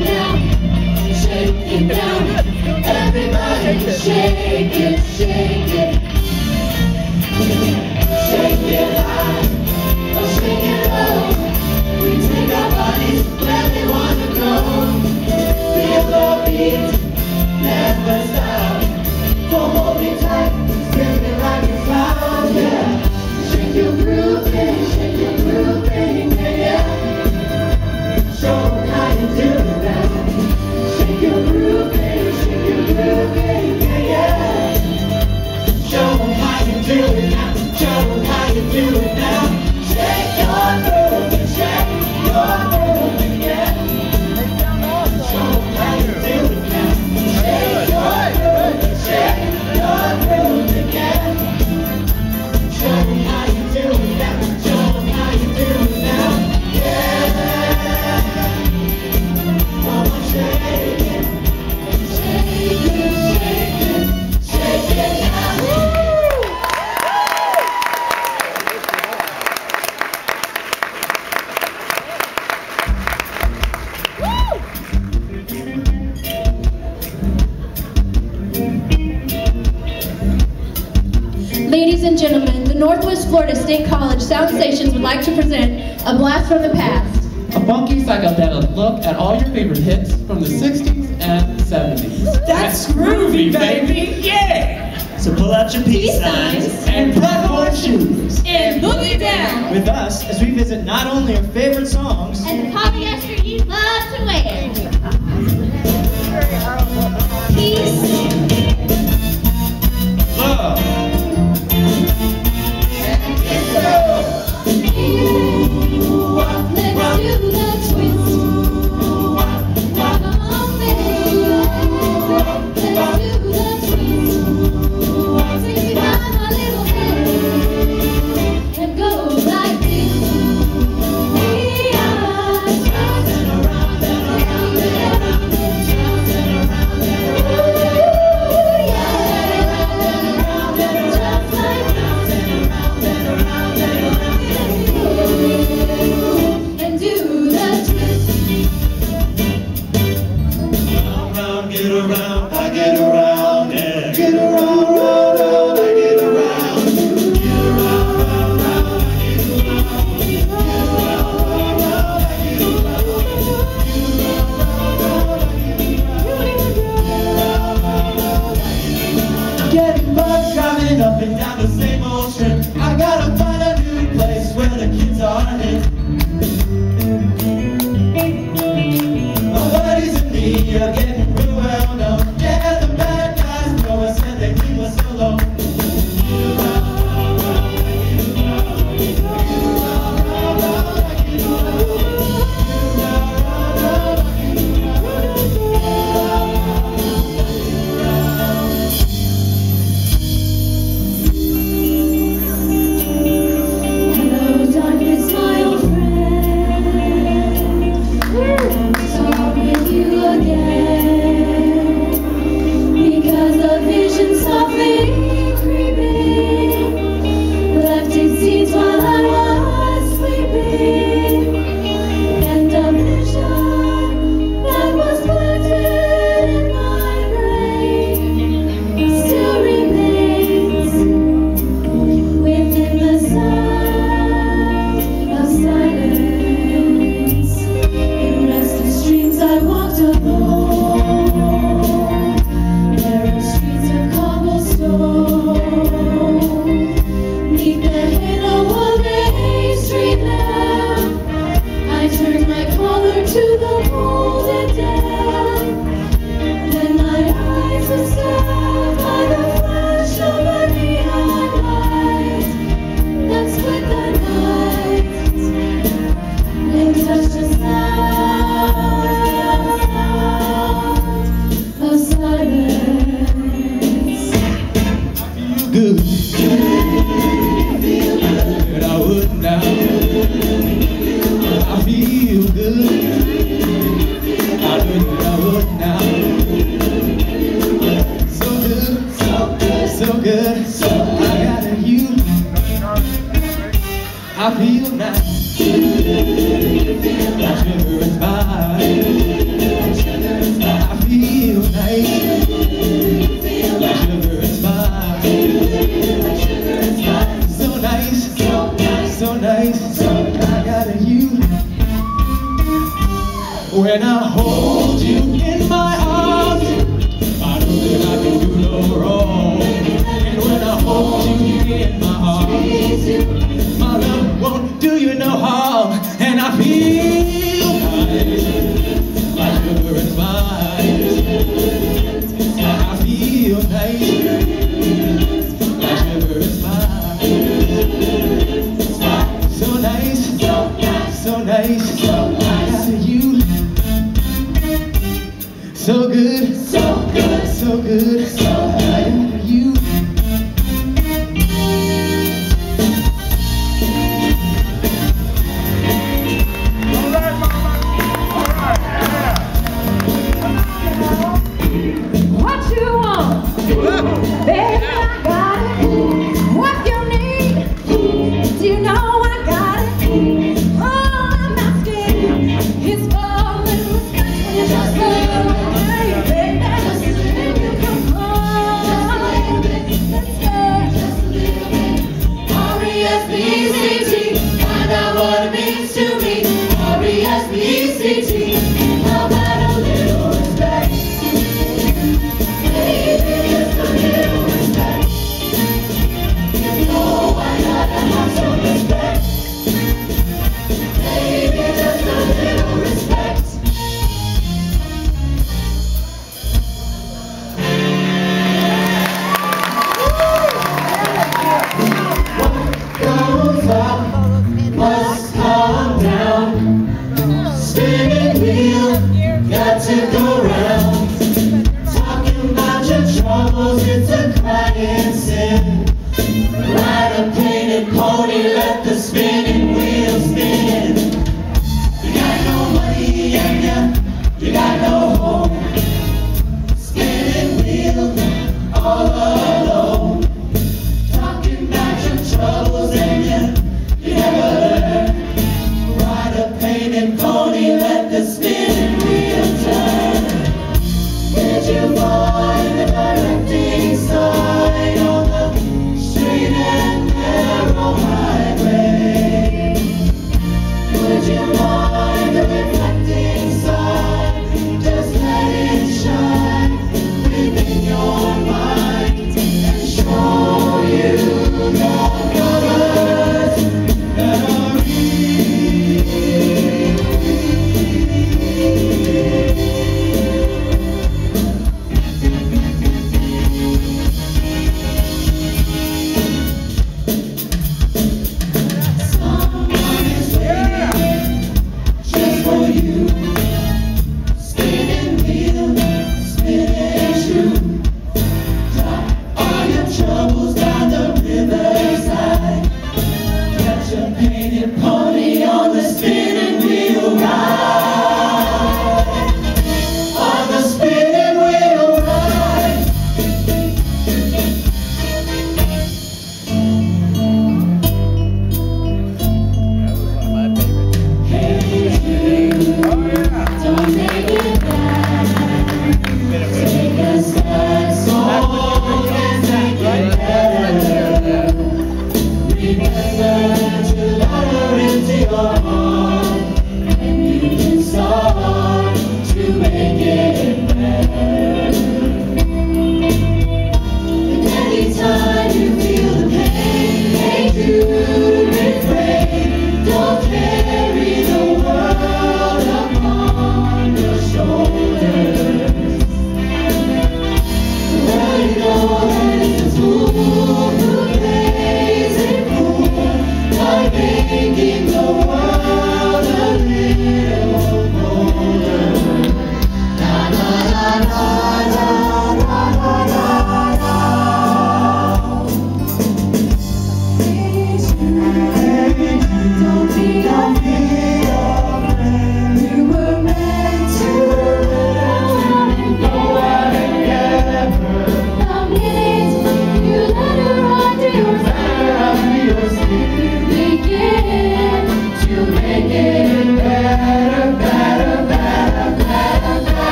it down, shake it down. Everybody shake it, shake it. Ladies and gentlemen, the Northwest Florida State College Soundsations would like to present A Blast from the Past. A funky psychedelic look at all your favorite hits from the 60s and 70s. That's groovy, baby! Yeah! So pull out your peace signs and clap on shoes and boogie down with us as we visit not only our favorite songs and the polyester you love to wear. Peace. Love. Walk next to the twins.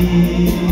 mim.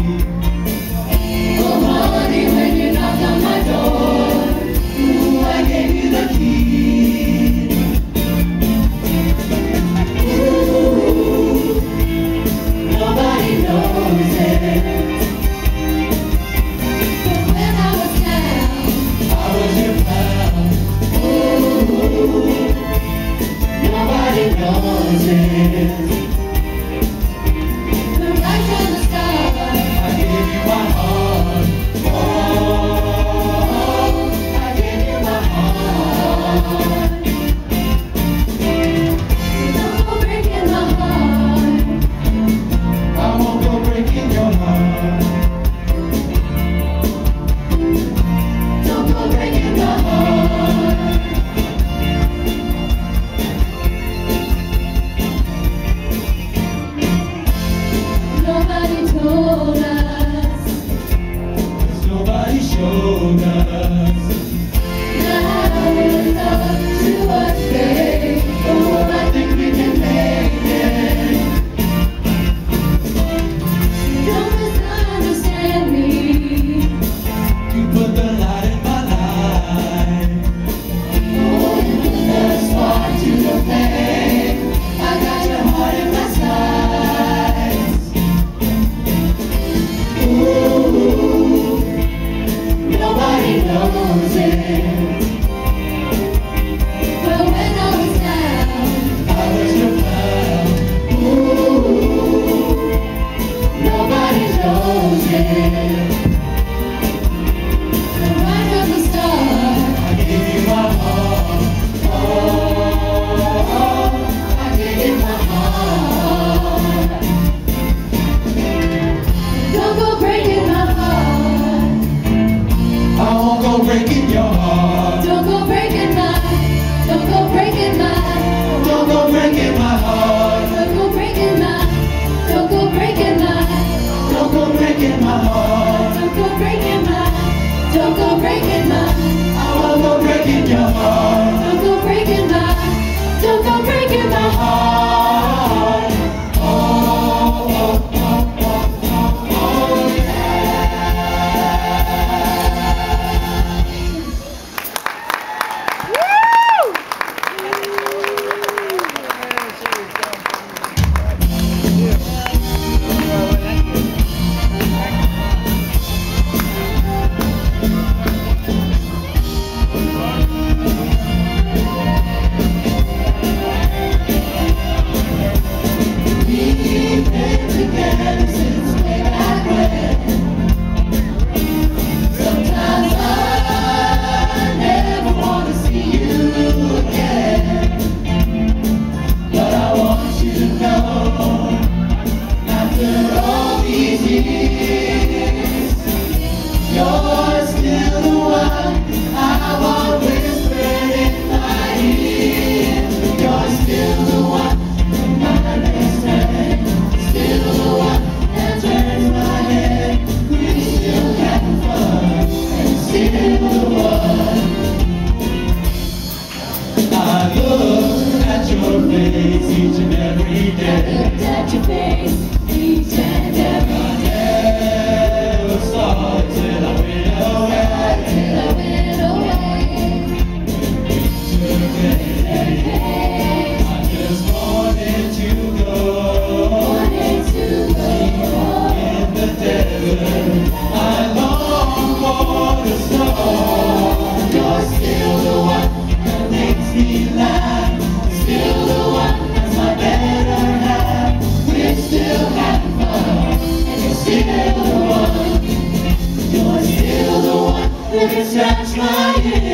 Looked at your face one that can scratch my itch.